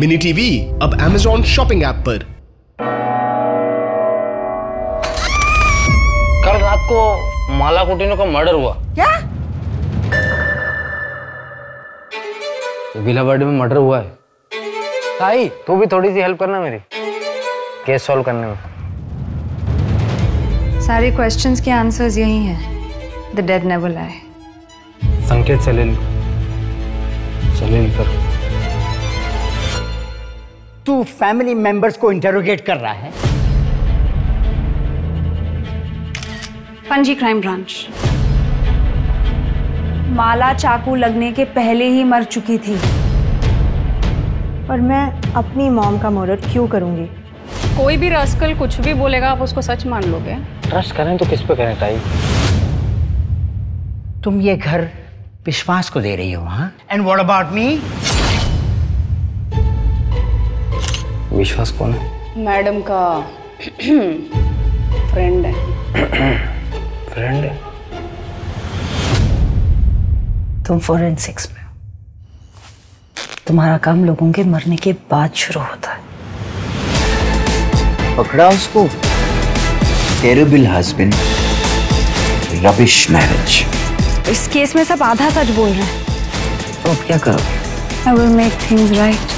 Mini TV अब Amazon shopping app पर। कल रात को माला कुटिनो का मर्डर हुआ। क्या? विलावाड़ी में मर्डर हुआ है। ताई तू भी थोड़ी सी हेल्प करना मेरी। केस सॉल्व करने में। सारे क्वेश्चंस के आंसर्स यही हैं। द डेड नेवर लाई संकेत सलील सलील कर तू फैमिली मेंबर्स को इंटरोगेट कर रहा है। पंजी क्राइम ब्रांच माला चाकू लगने के पहले ही मर चुकी थी। पर मैं अपनी मॉम का मर्डर क्यों करूँगी? कोई भी रस्कल कुछ भी बोलेगा आप उसको सच मान लोगे। ट्रस्ट करें तो किस पे करें ताई? तुम ये घर विश्वास को दे रही हो हाँ? एंड व्हाट अबाउट मी विश्वास कौन है? मैडम का फ्रेंड है। फ्रेंड है? तुम फोरेंसिक्स में तुम्हारा काम लोगों के मरने के बाद शुरू होता है। पकड़ा उसको। टेरेबल हस्बैंड रबिश मैरिज इस केस में सब आधा सच बोल रहे हैं। तो अब क्या करोगे? I will make things right